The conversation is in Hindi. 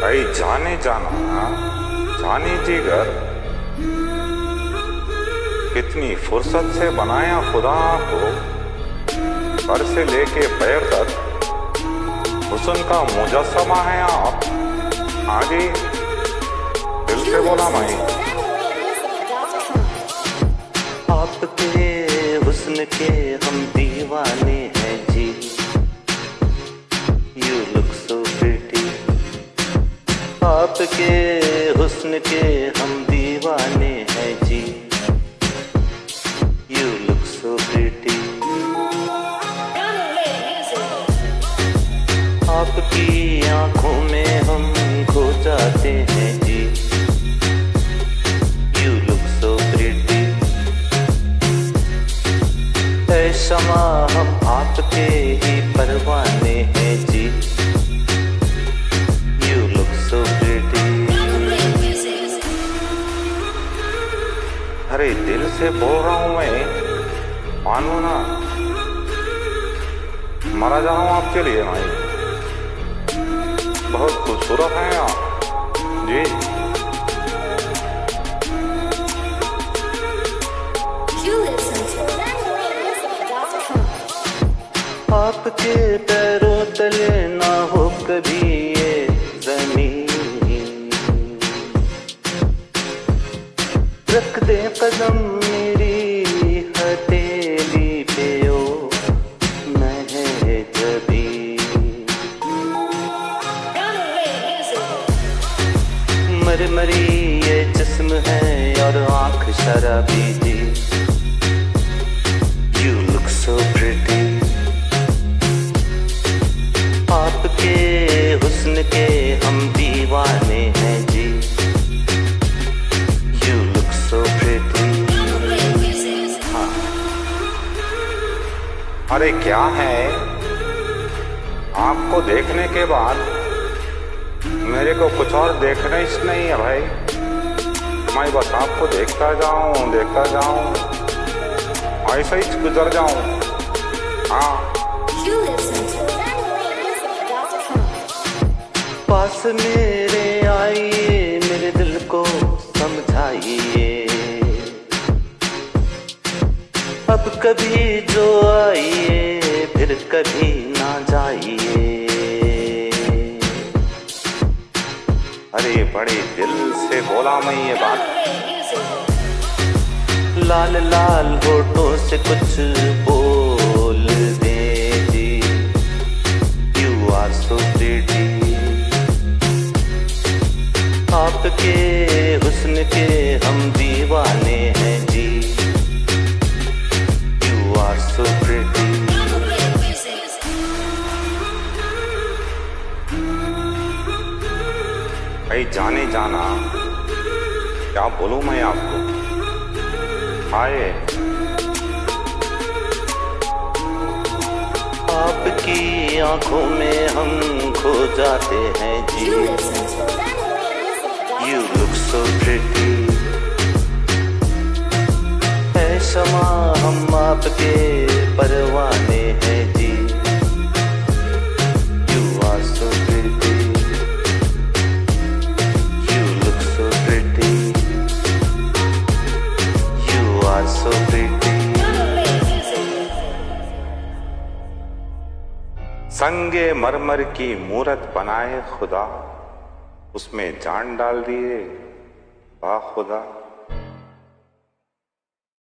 भाई, जाने जाना जाने जिगर कितनी फुर्सत से बनाया खुदा को पर से लेके पैर तक। हुसन का मुजस्समा है आप। हाँ जी। दिल से बोला मैं आपके हुस्न के आपके हुस्न के हम दीवाने हैं जी। यू लुक सो प्रिटी आपकी आँखों में हम खो जाते हैं जी। यू लुक सो प्रिटी शमा, हम आपके ही परवाने हैं जी। से बोल रहा हूँ मैं मानो ना। मरा जाऊँ आपके लिए भाई। बहुत खूबसूरत हैं आप। जी। आपके पैरों तले रख दे कदम मेरी हथेली पे ओ मैं जबी। मरमरी ये जिस्म है और आँख शराबी जी यू लुक सो प्रिटी अरे क्या है? आपको देखने के बाद मेरे को कुछ और देखना ही नहीं है भाई। मैं बस आपको देखता जाऊँ देखता जाऊँ। ऐसे ही गुजर जाऊँ। हाँ। पास मेरे आइए मेरे दिल को समझाइए। अब कभी जो फिर कभी ना जाइए। अरे बड़े दिल से बोला मैं ये बात। लाल लाल होठों से कुछ बोल भाई जाने जाना। क्या बोलूँ मैं आपको? हाय। आपकी आँखों में हम खो जाते हैं जी। यू लुक सो प्रिटी है हम आपके परवाने संगे मरमर की मूरत बनाए खुदा उसमें जान डाल दिए वाह खुदा।